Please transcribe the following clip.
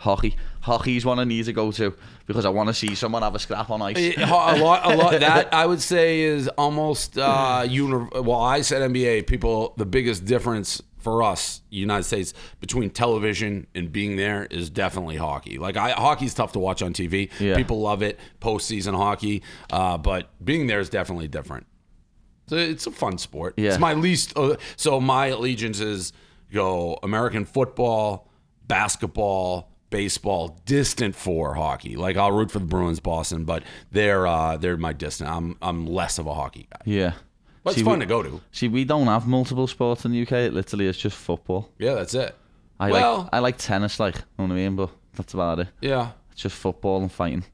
Hockey. Hockey is one I need to go to because I want to see someone have a scrap on ice. a lot, a lot. That I would say is almost uh, Well, I said NBA. People, the biggest difference for us, United States, between television and being there is definitely hockey. Like I, hockey's tough to watch on TV. Yeah. People love it, postseason hockey, uh, but being there is definitely different. So it's a fun sport. Yeah. It's my least. Uh, so my allegiances go American football, basketball, baseball, distant for hockey. Like I'll root for the Bruins, Boston, but they're uh, they're my distant. I'm I'm less of a hockey guy. yeah. But See, it's fun we, to go to. See, we don't have multiple sports in the UK. It literally is just football. Yeah, that's it. I Well- like I like tennis, like you know what I mean, but that's about it. Yeah. It's just football and fighting.